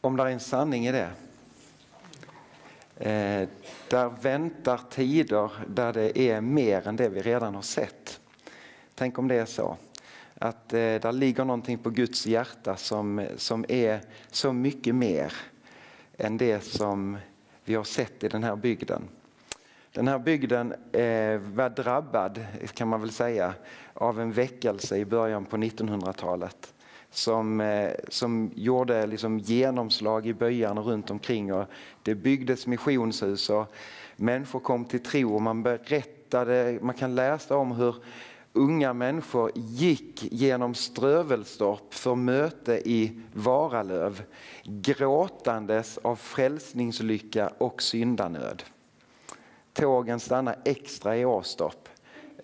Om det är en sanning i det. Eh, där väntar tider där det är mer än det vi redan har sett. Tänk om det är så. Att eh, där ligger någonting på Guds hjärta som, som är så mycket mer än det som vi har sett i den här bygden. Den här bygden eh, var drabbad, kan man väl säga, av en väckelse i början på 1900-talet som, eh, som gjorde liksom genomslag i byarna runt omkring. Och det byggdes missionshus och människor kom till tro. Man berättade, man kan läsa om hur unga människor gick genom Strövelstorp för möte i Varalöv gråtandes av frälsningslycka och syndanöd. Tågen stannade extra i Åstorp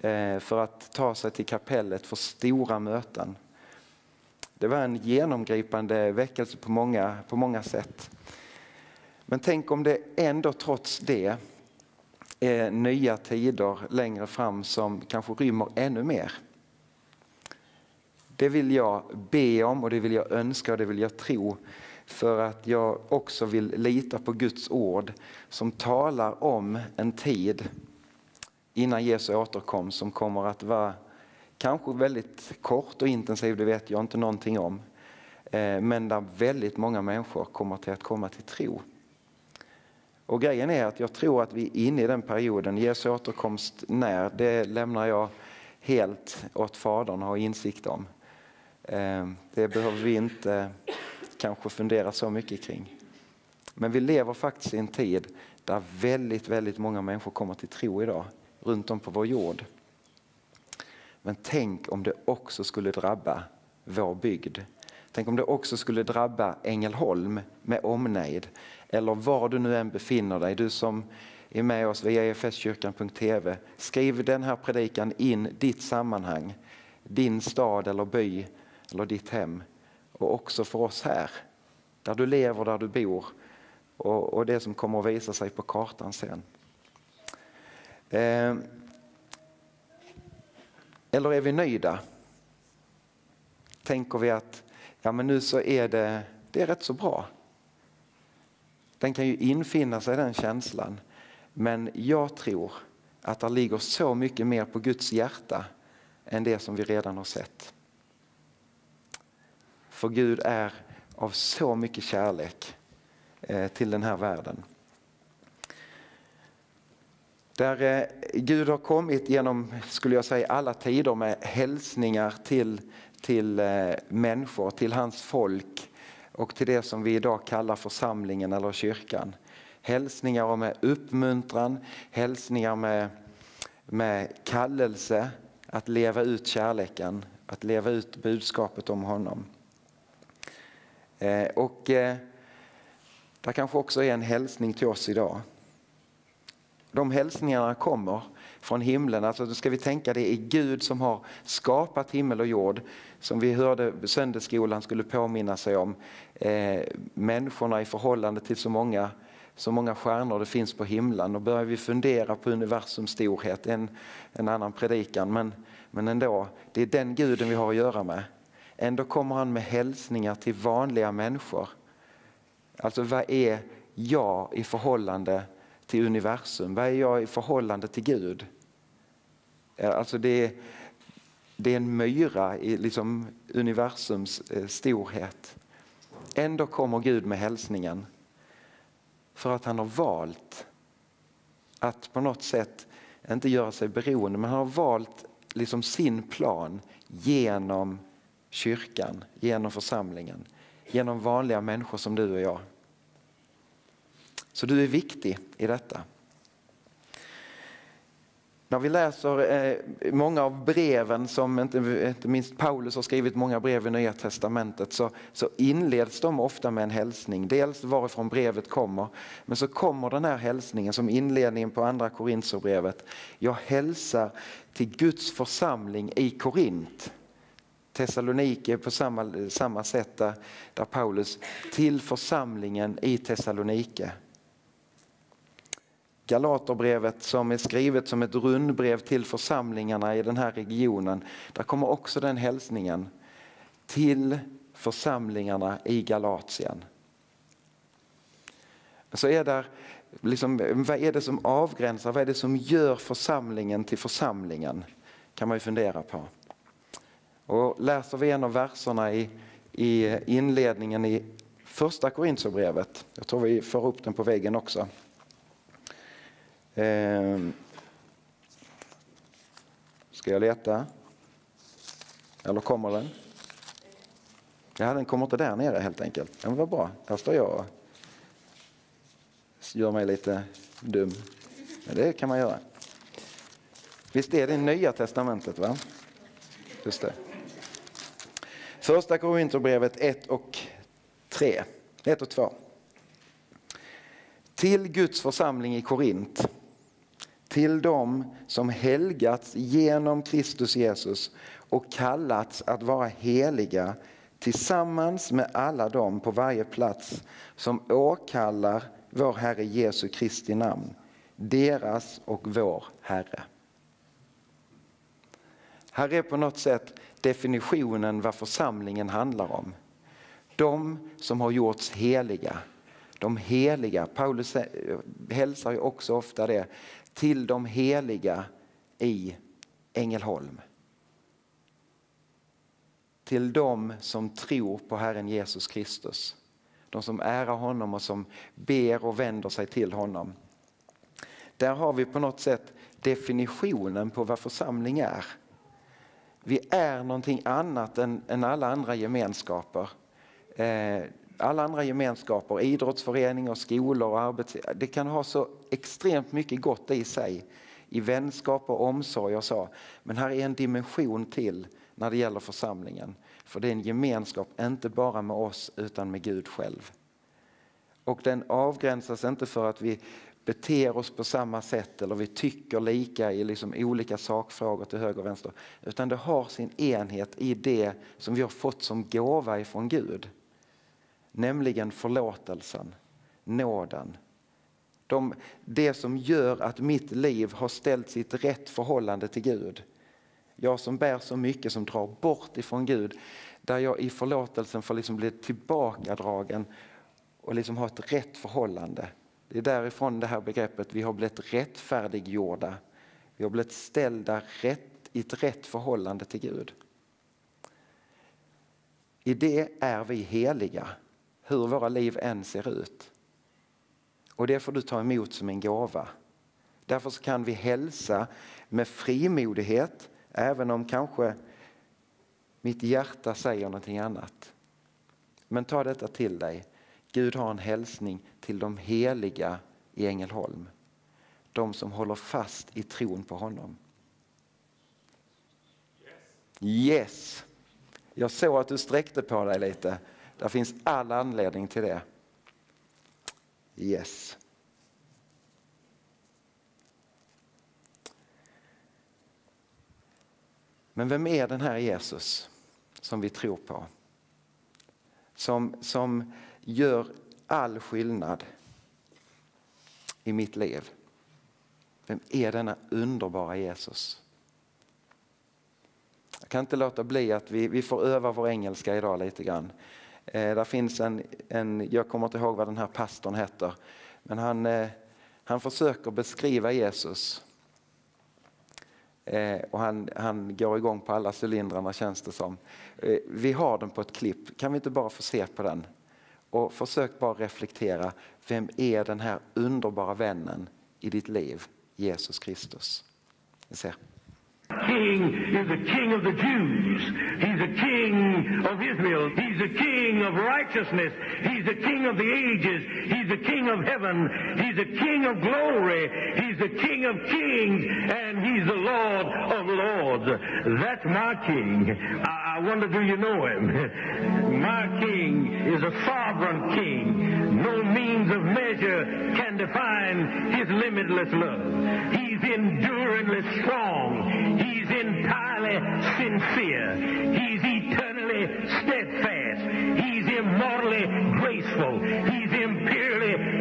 eh, för att ta sig till kapellet för stora möten. Det var en genomgripande väckelse på många, på många sätt. Men tänk om det ändå trots det är nya tider längre fram som kanske rymmer ännu mer. Det vill jag be om och det vill jag önska och det vill jag tro för att jag också vill lita på Guds ord som talar om en tid innan Jesu återkomst som kommer att vara kanske väldigt kort och intensiv, det vet jag inte någonting om. Eh, men där väldigt många människor kommer till att komma till tro. Och grejen är att jag tror att vi är inne i den perioden. Jesu återkomst när, det lämnar jag helt åt Fadern att ha insikt om. Eh, det behöver vi inte kanske fundera så mycket kring. Men vi lever faktiskt i en tid där väldigt, väldigt många människor kommer till tro idag runt om på vår jord. Men tänk om det också skulle drabba vår bygd. Tänk om det också skulle drabba Ängelholm med omnejd. Eller var du nu än befinner dig, du som är med oss via efskyrkan.tv. Skriv den här predikan in ditt sammanhang, din stad eller by eller ditt hem. Och också för oss här, där du lever, där du bor och, och det som kommer att visa sig på kartan sen. Eh, eller är vi nöjda? Tänker vi att ja, men nu så är det, det är rätt så bra. Den kan ju infinna sig den känslan. Men jag tror att det ligger så mycket mer på Guds hjärta än det som vi redan har sett. För Gud är av så mycket kärlek eh, till den här världen. Där eh, Gud har kommit genom, skulle jag säga, alla tider med hälsningar till, till eh, människor, till hans folk och till det som vi idag kallar församlingen eller kyrkan. Hälsningar med uppmuntran, hälsningar med, med kallelse att leva ut kärleken, att leva ut budskapet om honom. Eh, och där det kanske också är en hälsning till oss idag. De hälsningarna kommer från himlen. Alltså då ska vi tänka det är Gud som har skapat himmel och jord. Som vi hörde söndagsskolan skulle påminna sig om. Eh, människorna i förhållande till så många, så många stjärnor det finns på himlen. Då börjar vi fundera på universums storhet. En, en annan predikan men, men ändå, det är den guden vi har att göra med. Ändå kommer han med hälsningar till vanliga människor. Alltså vad är jag i förhållande till universum? Vad är jag i förhållande till Gud? Alltså det är, det är en myra i liksom universums eh, storhet. Ändå kommer Gud med hälsningen för att han har valt att på något sätt inte göra sig beroende men han har valt liksom sin plan genom kyrkan, genom församlingen, genom vanliga människor som du och jag. Så du är viktig i detta. När vi läser eh, många av breven som inte, inte minst Paulus har skrivit många brev i Nya Testamentet så, så inleds de ofta med en hälsning. Dels varifrån brevet kommer men så kommer den här hälsningen som inledningen på andra Korintierbrevet. Jag hälsar till Guds församling i Korint. Thessalonike på samma, samma sätt där, där Paulus till församlingen i Thessalonike. Galaterbrevet som är skrivet som ett rundbrev till församlingarna i den här regionen. Där kommer också den hälsningen till församlingarna i Galatien. Så är där, liksom, vad är det som avgränsar, vad är det som gör församlingen till församlingen? kan man ju fundera på. Och läser vi en av verserna i, i inledningen i första Korintierbrevet, jag tror vi får upp den på väggen också. Eh, ska jag leta? Eller kommer den? Ja, den kommer inte där nere helt enkelt. Men vad bra, här står jag och gör mig lite dum. Men det kan man göra. Visst är det Nya Testamentet? va? Just det. Första Korinthierbrevet 1 och 3. 1 och 2. Till Guds församling i Korint till dem som helgats genom Kristus Jesus och kallats att vara heliga tillsammans med alla dem på varje plats som åkallar vår Herre Jesu Kristi namn, deras och vår Herre. Här är på något sätt definitionen vad församlingen handlar om. De som har gjorts heliga. De heliga, Paulus hälsar ju också ofta det, till de heliga i Ängelholm. Till dem som tror på Herren Jesus Kristus. De som ärar honom och som ber och vänder sig till honom. Där har vi på något sätt definitionen på vad församling är. Vi är någonting annat än, än alla andra gemenskaper. Eh, alla andra gemenskaper, idrottsföreningar, skolor och arbets... Det kan ha så extremt mycket gott i sig i vänskap och omsorg och så. Men här är en dimension till när det gäller församlingen. För det är en gemenskap, inte bara med oss utan med Gud själv. Och den avgränsas inte för att vi beter oss på samma sätt eller vi tycker lika i liksom olika sakfrågor till höger och vänster. Utan det har sin enhet i det som vi har fått som gåva ifrån Gud. Nämligen förlåtelsen, nåden. De, det som gör att mitt liv har ställts i ett rätt förhållande till Gud. Jag som bär så mycket som drar bort ifrån Gud. Där jag i förlåtelsen får liksom bli tillbakadragen och liksom ha ett rätt förhållande. Det är därifrån det här begreppet, vi har blivit rättfärdiggjorda. Vi har blivit ställda rätt, i ett rätt förhållande till Gud. I det är vi heliga, hur våra liv än ser ut. Och det får du ta emot som en gåva. Därför kan vi hälsa med frimodighet, även om kanske mitt hjärta säger någonting annat. Men ta detta till dig. Gud har en hälsning till de heliga i Ängelholm. De som håller fast i tron på honom. Yes! Jag såg att du sträckte på dig lite. Det finns all anledning till det. Yes. Men vem är den här Jesus som vi tror på? Som, som gör all skillnad i mitt liv. Vem är denna underbara Jesus? Jag kan inte låta bli att vi, vi får öva vår engelska idag lite grann. Eh, där finns en, en, jag kommer inte ihåg vad den här pastorn heter, men han, eh, han försöker beskriva Jesus. Eh, och han, han går igång på alla cylindrarna känns det som. Eh, vi har den på ett klipp, kan vi inte bara få se på den? Och försök bara reflektera, vem är den här underbara vännen i ditt liv? Jesus Kristus. Vi ser. King is the king of the Jews. He's a king of Israel. He's a king of righteousness. He's a king of the ages. He's a king of heaven. He's a king of glory. He's the king of kings. And he's the Lord of lords. That's my king. I, wonder, do you know him? My king is a sovereign king. No means of measure can define his limitless love. He's enduringly strong. He's entirely sincere. He's eternally steadfast. He's immortally graceful. He's imperially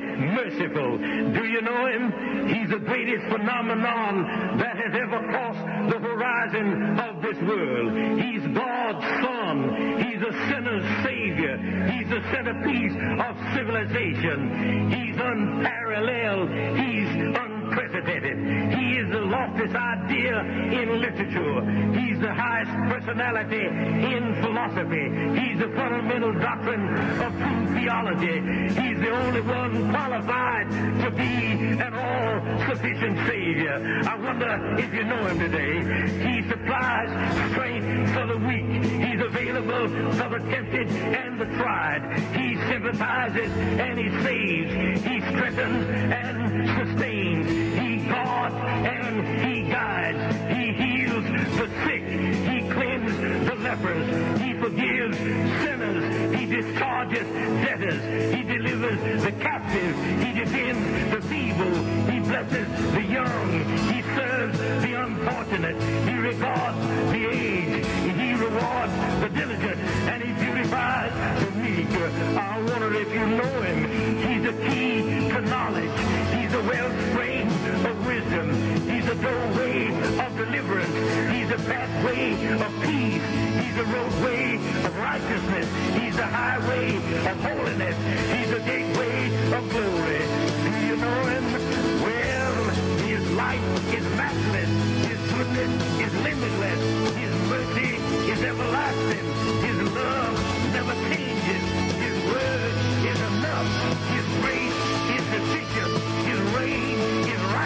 merciful. Do you know him? He's the greatest phenomenon that has ever crossed the horizon of this world. He's God's Son. He's a sinner's Savior. He's the centerpiece of civilization. He's unparalleled. He's unprecedented. He is the loftiest idea in literature. He's the highest personality in philosophy. He's the fundamental doctrine of true theology. He's the only one qualified to be an all-sufficient Savior. I wonder if you know him today. He supplies strength for the weak. He's available for the tempted and the tried. He sympathizes and he saves. He strengthens and sustains. And he guides. He heals the sick. He cleanses the lepers. He forgives sinners. He discharges debtors. He delivers the captive. He defends the feeble. He blesses the young. He serves the unfortunate. He regards the aged. He rewards the diligent. And he beautifies the meek. I wonder if you know him. He's a key to knowledge. Wisdom. He's a doorway of deliverance. He's a pathway of peace. He's a roadway of righteousness. He's a highway of holiness. He's a gateway of glory. Do you know him? Well, his life is matchless. His goodness is limitless. His mercy is everlasting. His love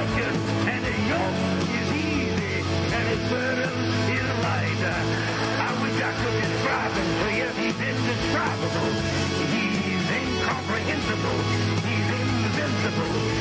And the yoke is easy. And his burden is light. I wish I could describe him to you. He's indescribable. He's incomprehensible. He's invincible.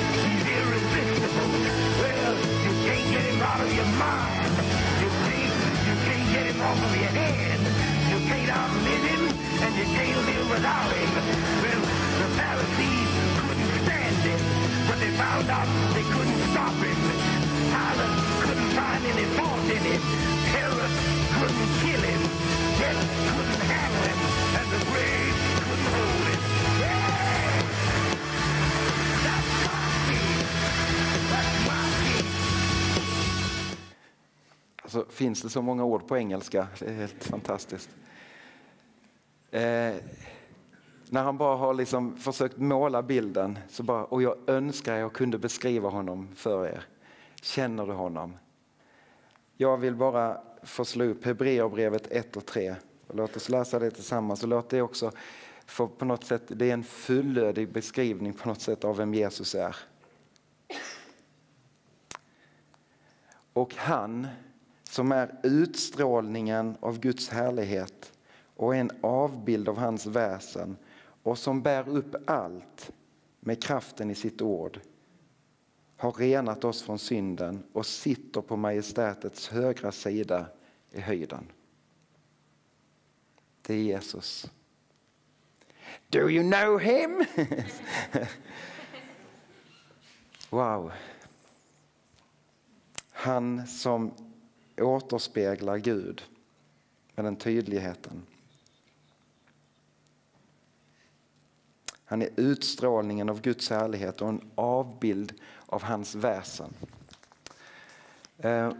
Finns det så många ord på engelska. Det är helt fantastiskt. Eh, när han bara har liksom försökt måla bilden så bara, och jag önskar jag kunde beskriva honom för er. Känner du honom? Jag vill bara få slå upp Hebreerbrevet 1 och 3. Och låt oss läsa det tillsammans och låt det också få på något sätt, det är en fullödig beskrivning på något sätt av vem Jesus är. Och han som är utstrålningen av Guds härlighet och en avbild av hans väsen och som bär upp allt med kraften i sitt ord har renat oss från synden och sitter på majestätets högra sida i höjden. Det är Jesus. Do you know him? wow. Han som återspeglar Gud med den tydligheten. Han är utstrålningen av Guds härlighet och en avbild av hans väsen. Eh,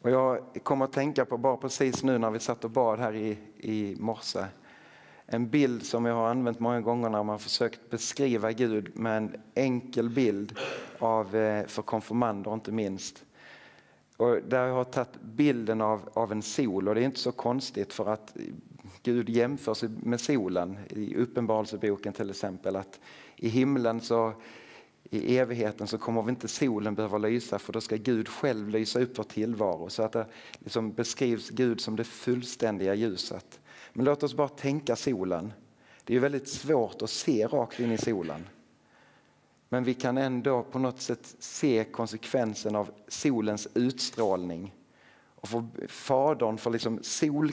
och jag kommer att tänka på, bara precis nu när vi satt och bad här i, i morse, en bild som jag har använt många gånger när man försökt beskriva Gud med en enkel bild av, eh, för konfirmander inte minst. Och där jag har tagit bilden av, av en sol och det är inte så konstigt för att Gud jämför sig med solen i Uppenbarelseboken till exempel. Att I himlen så i evigheten så kommer vi inte solen behöva lysa för då ska Gud själv lysa upp vår tillvaro. Så att det liksom beskrivs Gud som det fullständiga ljuset. Men låt oss bara tänka solen. Det är väldigt svårt att se rakt in i solen. Men vi kan ändå på något sätt se konsekvensen av solens utstrålning. Och för Fadern för liksom sol,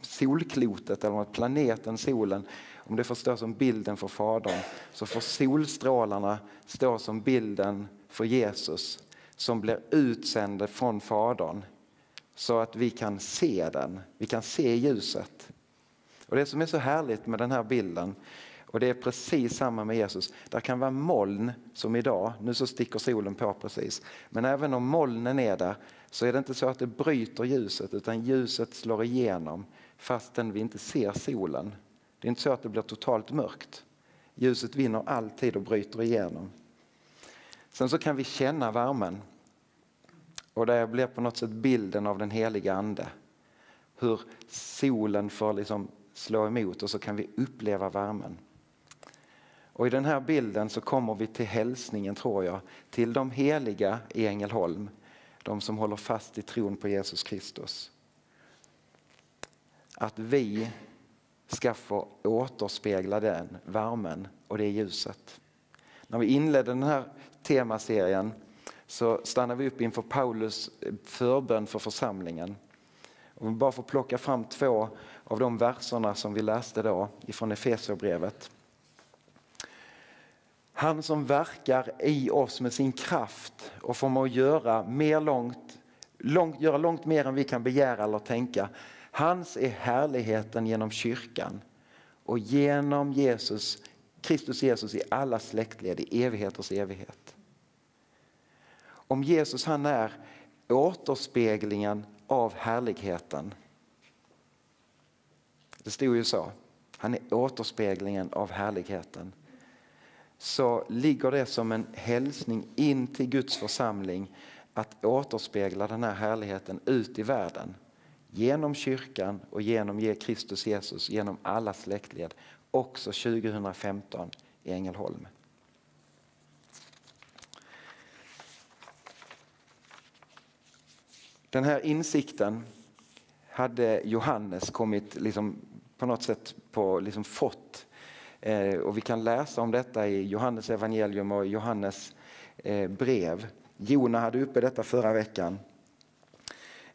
solklotet, eller planeten solen, om det får stå som bilden för Fadern, så får solstrålarna stå som bilden för Jesus som blir utsänd från Fadern så att vi kan se den, vi kan se ljuset. Och Det som är så härligt med den här bilden och det är precis samma med Jesus. Det kan vara moln som idag, nu så sticker solen på precis. Men även om molnen är där så är det inte så att det bryter ljuset utan ljuset slår igenom fastän vi inte ser solen. Det är inte så att det blir totalt mörkt. Ljuset vinner alltid och bryter igenom. Sen så kan vi känna värmen. Och det blir på något sätt bilden av den heliga ande. Hur solen får liksom slå emot och så kan vi uppleva värmen. Och I den här bilden så kommer vi till hälsningen, tror jag, till de heliga i Ängelholm. De som håller fast i tron på Jesus Kristus. Att vi ska få återspegla den värmen och det ljuset. När vi inledde den här temaserien så stannade vi upp inför Paulus förbön för församlingen. Om vi bara får plocka fram två av de verserna som vi läste då ifrån Efesierbrevet. Han som verkar i oss med sin kraft och förmår göra, mer långt, långt, göra långt mer än vi kan begära eller tänka. Hans är härligheten genom kyrkan och genom Jesus, Kristus Jesus i alla släktled i evigheters evighet. Om Jesus han är återspeglingen av härligheten. Det stod ju så. Han är återspeglingen av härligheten så ligger det som en hälsning in till Guds församling att återspegla den här härligheten ut i världen. Genom kyrkan och genom Kristus Jesus, genom alla släktled. Också 2015 i Ängelholm. Den här insikten hade Johannes kommit liksom på något sätt på, liksom fått Eh, och vi kan läsa om detta i Johannes evangelium och Johannes eh, brev. Jona hade uppe detta förra veckan.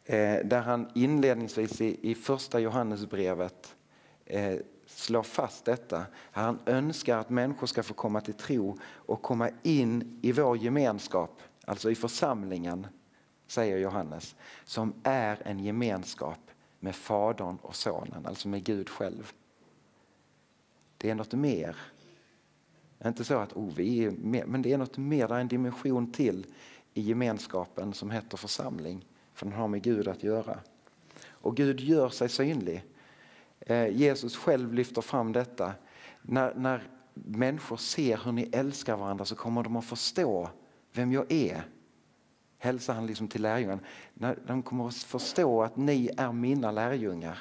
Eh, där han inledningsvis i första Johannesbrevet eh, slår fast detta. Han önskar att människor ska få komma till tro och komma in i vår gemenskap, alltså i församlingen, säger Johannes, som är en gemenskap med Fadern och Sonen, alltså med Gud själv. Det är något mer. Inte så att oh, vi är mer, men det är något mer, det är en dimension till i gemenskapen som heter församling. För den har med Gud att göra. Och Gud gör sig synlig. Eh, Jesus själv lyfter fram detta. När, när människor ser hur ni älskar varandra så kommer de att förstå vem jag är. Hälsar han liksom till lärjungarna. När de kommer att förstå att ni är mina lärjungar.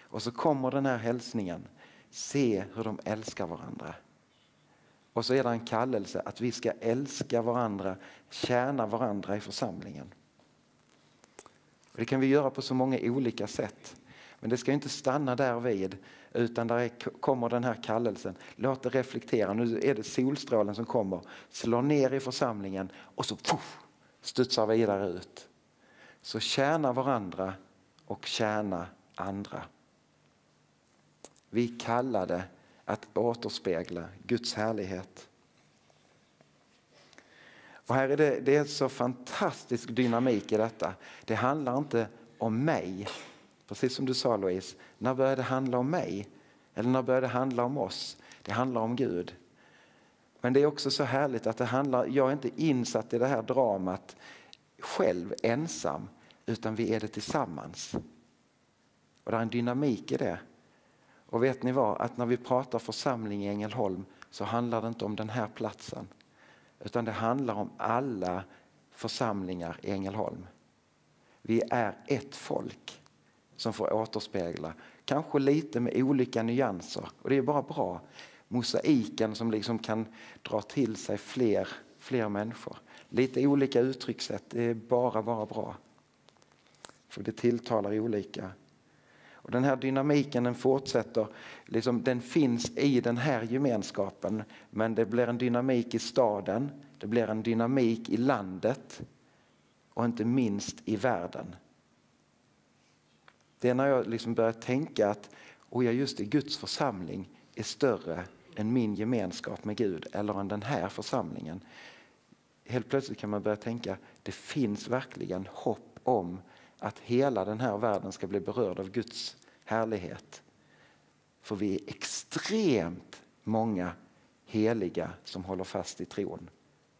Och så kommer den här hälsningen. Se hur de älskar varandra. Och så är det en kallelse att vi ska älska varandra, tjäna varandra i församlingen. Och det kan vi göra på så många olika sätt. Men det ska inte stanna där vid utan där kommer den här kallelsen. Låt det reflektera. Nu är det solstrålen som kommer, slår ner i församlingen och så puff, studsar vidare ut. Så tjäna varandra och tjäna andra. Vi kallade att återspegla Guds härlighet. Och här är det, det är så fantastisk dynamik i detta. Det handlar inte om mig, precis som du sa Louise. När började det handla om mig? Eller när började det handla om oss? Det handlar om Gud. Men det är också så härligt att det handlar, jag är inte insatt i det här dramat själv ensam, utan vi är det tillsammans. Och det är en dynamik i det. Och vet ni vad, att när vi pratar församling i Ängelholm så handlar det inte om den här platsen. Utan det handlar om alla församlingar i Ängelholm. Vi är ett folk som får återspegla, kanske lite med olika nyanser. Och det är bara bra. Mosaiken som liksom kan dra till sig fler, fler människor. Lite olika uttryckssätt, det är bara, bara bra. För det tilltalar olika. Och Den här dynamiken den fortsätter, liksom, den finns i den här gemenskapen men det blir en dynamik i staden, det blir en dynamik i landet och inte minst i världen. Det är när jag liksom börjar tänka att oh ja, just det, Guds församling är större än min gemenskap med Gud eller än den här församlingen. Helt plötsligt kan man börja tänka det finns verkligen hopp om att hela den här världen ska bli berörd av Guds härlighet. För vi är extremt många heliga som håller fast i tron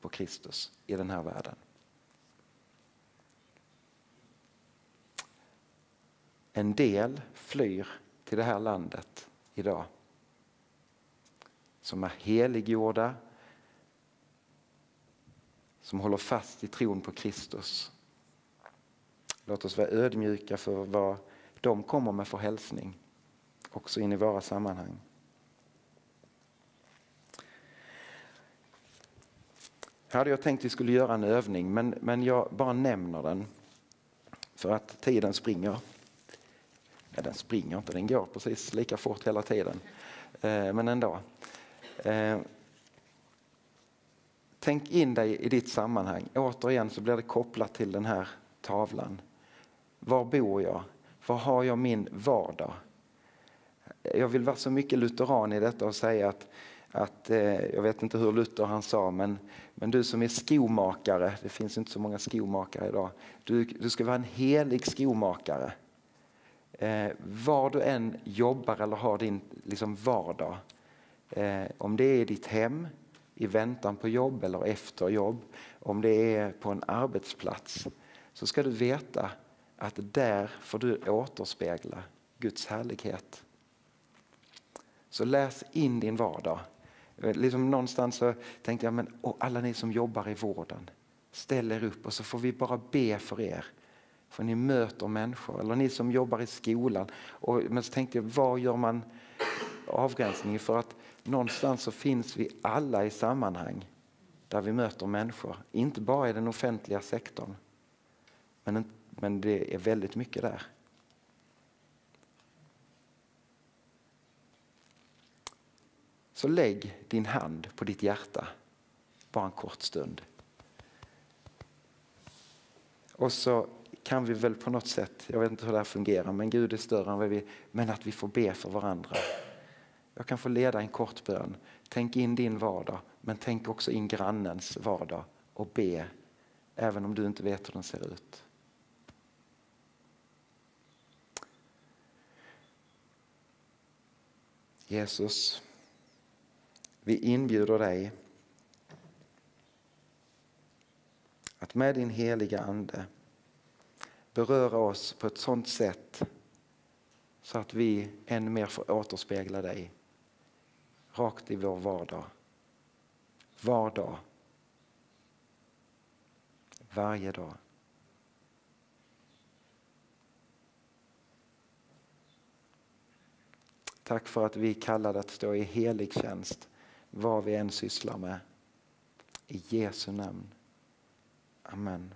på Kristus i den här världen. En del flyr till det här landet idag. Som är heliggjorda, som håller fast i tron på Kristus. Låt oss vara ödmjuka för vad de kommer med för hälsning också in i våra sammanhang. Här hade jag tänkt att vi skulle göra en övning men, men jag bara nämner den för att tiden springer. Ja, den springer inte, den går precis lika fort hela tiden. Eh, men ändå. Eh, tänk in dig i ditt sammanhang. Återigen så blir det kopplat till den här tavlan. Var bor jag? Var har jag min vardag? Jag vill vara så mycket lutheran i detta och säga att, att eh, jag vet inte hur Luther han sa, men, men du som är skomakare, det finns inte så många skomakare idag, du, du ska vara en helig skomakare. Eh, var du än jobbar eller har din liksom, vardag, eh, Eh, om det är i ditt hem, i väntan på jobb eller efter jobb, om det är på en arbetsplats, så ska du veta att där får du återspegla Guds härlighet. Så läs in din vardag. Eh, liksom någonstans så tänkte jag, men och alla ni som jobbar i vården, ställ er upp och så får vi bara be för er. För ni möter människor, eller ni som jobbar i skolan. Och, men så tänkte jag, var gör man avgränsningen? För att någonstans så finns vi alla i sammanhang där vi möter människor. Inte bara i den offentliga sektorn, men men det är väldigt mycket där. Så lägg din hand på ditt hjärta bara en kort stund. Och så kan vi väl på något sätt, jag vet inte hur det här fungerar, men Gud är större än vad vi, men att vi får be för varandra. Jag kan få leda en kort bön. Tänk in din vardag, men tänk också in grannens vardag och be, även om du inte vet hur den ser ut. Jesus, vi inbjuder dig att med din heliga Ande beröra oss på ett sådant sätt så att vi än mer får återspegla dig rakt i vår vardag. Var dag. Varje dag. Tack för att vi är kallade att stå i helig tjänst vad vi än sysslar med. I Jesu namn. Amen.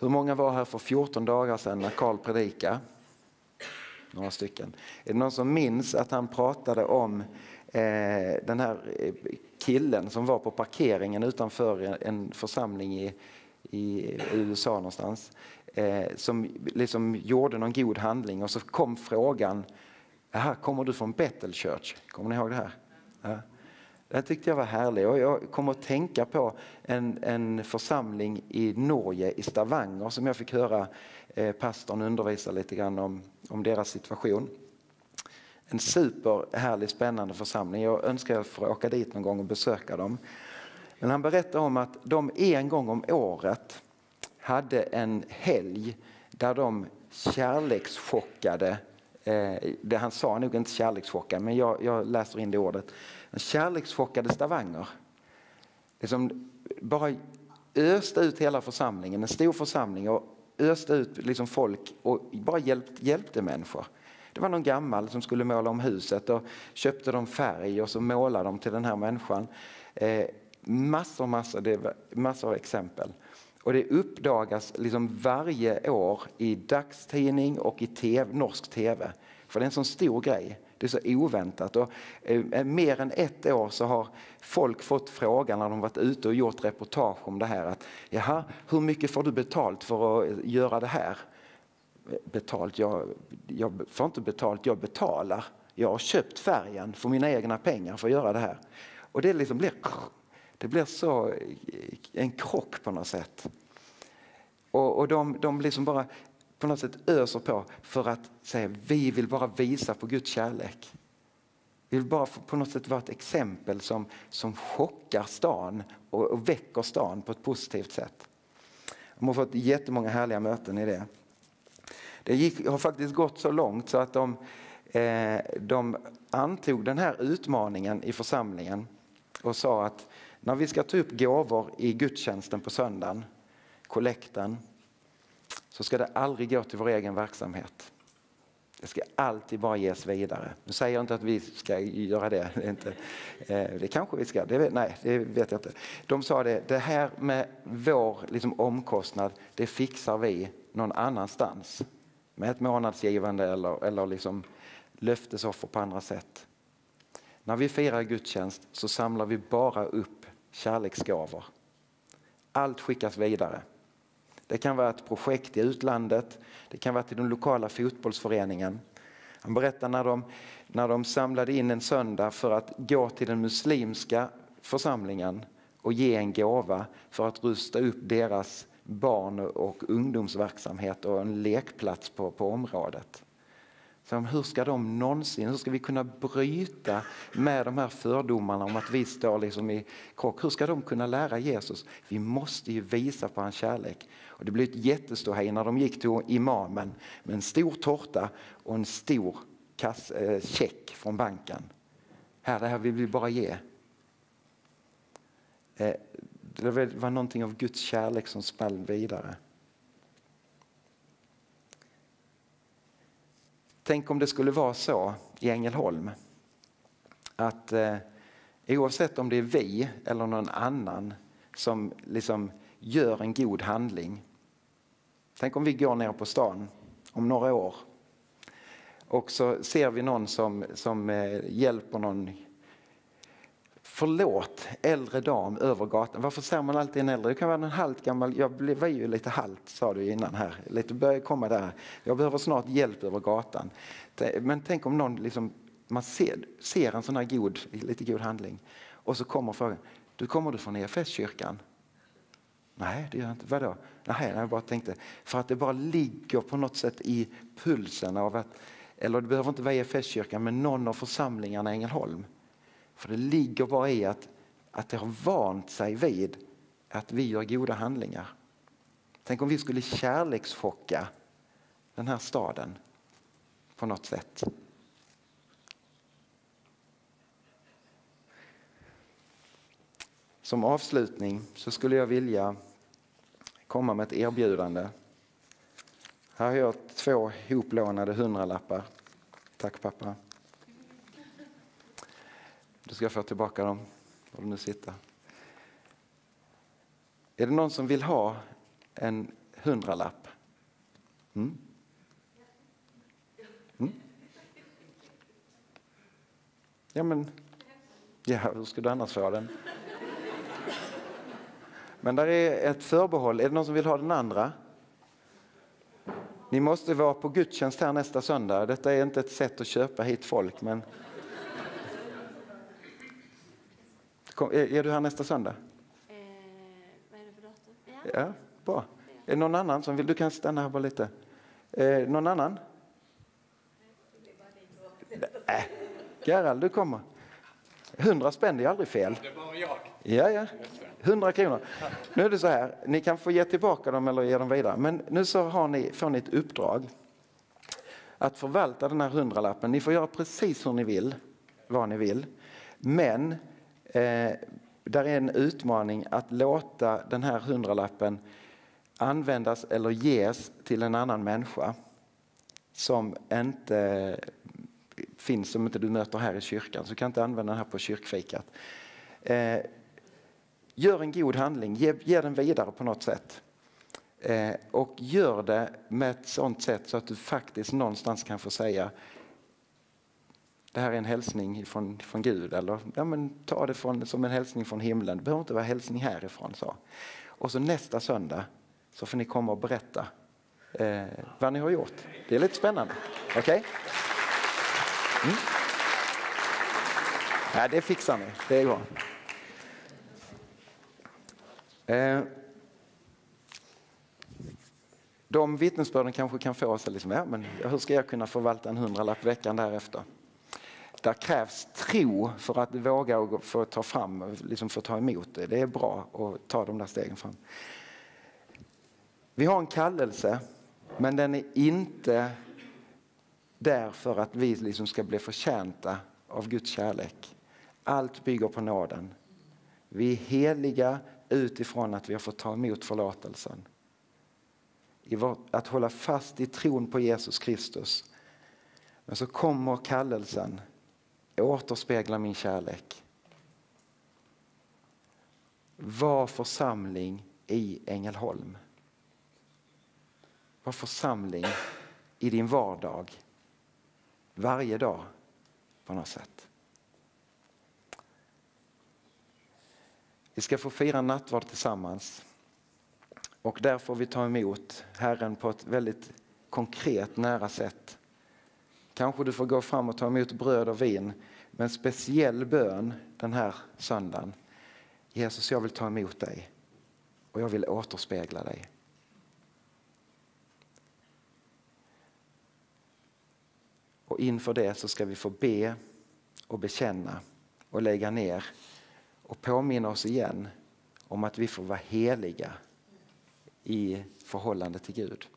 Hur många var här för 14 dagar sedan när Karl predikade? Några stycken. Är det någon som minns att han pratade om eh, den här eh, killen som var på parkeringen utanför en församling i, i USA någonstans. Eh, som liksom gjorde någon god handling och så kom frågan, här kommer du från Bethel Church? Kommer ni ihåg det här? Ja. Det tyckte jag var härligt och jag kom att tänka på en, en församling i Norge, i Stavanger, som jag fick höra eh, pastorn undervisa lite grann om, om deras situation. En superhärlig, spännande församling. Jag önskar att får åka dit någon gång och besöka dem. Men han berättade om att de en gång om året hade en helg där de kärlekschockade, Eh, det han sa nog inte kärlekschockad, men jag, jag läser in det ordet, en kärlekschockade Stavanger. Liksom bara öste ut hela församlingen, en stor församling och öste ut liksom folk och bara hjälpt, hjälpte människor. Det var någon gammal som skulle måla om huset och köpte de färg och så målade de till den här människan. Eh, massor, massor, det var massor av exempel. Och det uppdagas liksom varje år i dagstidning och i TV, norsk tv. För det är en sån stor grej. Det är så oväntat. Och, eh, mer än ett år så har folk fått frågan när de varit ute och gjort reportage om det här. Att, Jaha, hur mycket får du betalt för att eh, göra det här? Betalt? Jag, jag får inte betalt, jag betalar. Jag har köpt färgen för mina egna pengar för att göra det här. Och det liksom blir, det blir så eh, en krock på något sätt. Och, och de, de liksom bara på något sätt öser på för att säga vi vill bara visa på Guds kärlek. Vi vill bara på något sätt vara ett exempel som, som chockar stan och, och väcker stan på ett positivt sätt. De har fått jättemånga härliga möten i det. Det gick, har faktiskt gått så långt så att de, eh, de antog den här utmaningen i församlingen och sa att när vi ska ta upp gåvor i gudstjänsten på söndagen, kollekten, så ska det aldrig gå till vår egen verksamhet. Det ska alltid bara ges vidare. Nu säger jag inte att vi ska göra det. Det, inte, eh, det kanske vi ska, det vet, nej det vet jag inte. De sa det, det här med vår liksom, omkostnad, det fixar vi någon annanstans. Med ett månadsgivande eller, eller liksom löftesoffer på andra sätt. När vi firar gudstjänst så samlar vi bara upp kärleksgåvor. Allt skickas vidare. Det kan vara ett projekt i utlandet, det kan vara till den lokala fotbollsföreningen. Han berättar när de, när de samlade in en söndag för att gå till den muslimska församlingen och ge en gåva för att rusta upp deras barn och ungdomsverksamhet och en lekplats på, på området. Så hur ska de någonsin, hur ska vi kunna bryta med de här fördomarna om att vi står liksom i krock? Hur ska de kunna lära Jesus? Vi måste ju visa på hans kärlek. Och det blev ett jätteståhej när de gick till imamen med en stor tårta och en stor kass, eh, check från banken. Här, det här vill vi bara ge. Eh, det var någonting av Guds kärlek som small vidare. Tänk om det skulle vara så i Ängelholm att eh, oavsett om det är vi eller någon annan som liksom gör en god handling. Tänk om vi går ner på stan om några år och så ser vi någon som, som eh, hjälper någon förlåt äldre dam över gatan. Varför ser man alltid en äldre? Det kan vara en halt gammal, jag var ju lite halt sa du innan här, lite börjar komma där. Jag behöver snart hjälp över gatan. Men tänk om någon liksom, man ser, ser en sån här god, lite god handling och så kommer frågan, du kommer du från EFS-kyrkan? Nej, det gör jag inte. Vadå? Nej, jag bara tänkte, för att det bara ligger på något sätt i pulsen av att, eller det behöver inte vara EFS-kyrkan, men någon av församlingarna i Ängelholm för det ligger bara i att, att det har vant sig vid att vi gör goda handlingar. Tänk om vi skulle kärlekschocka den här staden på något sätt. Som avslutning så skulle jag vilja komma med ett erbjudande. Här har jag två hoplånade hundralappar. Tack pappa. Du ska få tillbaka dem, var du nu sitter. Är det någon som vill ha en hundralapp? Mm? Mm? Ja, men ja, hur ska du annars få den? Men där är ett förbehåll. Är det någon som vill ha den andra? Ni måste vara på gudstjänst här nästa söndag. Detta är inte ett sätt att köpa hit folk, men... Kom, är, är, du här nästa söndag? Eh, vad är det för datum? Ja. Ja, bra. Är det någon annan som vill? Du kan stanna här bara lite. Eh, någon annan? Nej. Gerald, du kommer. Hundra spänn, det är aldrig fel. Det var jag. Ja, ja. 100 kronor. Nu är det så här, ni kan få ge tillbaka dem eller ge dem vidare. Men nu så har ni, får ni ett uppdrag att förvalta den här hundralappen. Ni får göra precis hur ni vill, vad ni vill. Men eh, där är en utmaning att låta den här hundralappen användas eller ges till en annan människa som inte finns, som inte du möter här i kyrkan, så du kan inte använda den här på kyrkfikat. Eh, gör en god handling, ge, ge den vidare på något sätt. Eh, och gör det med ett sånt sätt så att du faktiskt någonstans kan få säga det här är en hälsning från, från Gud eller ja, men ta det från, som en hälsning från himlen. Det behöver inte vara hälsning härifrån. Så. Och så nästa söndag så får ni komma och berätta eh, vad ni har gjort. Det är lite spännande. Okej? Okay? Mm. Ja, det fixar ni. Det är bra. Eh, de vittnesbörden kanske kan få oss liksom, ja, men hur ska jag kunna förvalta en hundralapp veckan därefter? Där krävs tro för att våga och få ta fram, liksom få ta emot det. Det är bra att ta de där stegen fram. Vi har en kallelse, men den är inte där för att vi liksom ska bli förtjänta av Guds kärlek. Allt bygger på nåden. Vi är heliga utifrån att vi har fått ta emot förlåtelsen. Att hålla fast i tron på Jesus Kristus. Men så kommer kallelsen, återspegla min kärlek. Var församling i Ängelholm. Var församling i din vardag. Varje dag på något sätt. Vi ska få fira nattvard tillsammans. Och där får vi ta emot Herren på ett väldigt konkret, nära sätt. Kanske du får gå fram och ta emot bröd och vin med en speciell bön den här söndagen. Jesus, jag vill ta emot dig och jag vill återspegla dig. Och inför det så ska vi få be och bekänna och lägga ner och påminna oss igen om att vi får vara heliga i förhållande till Gud.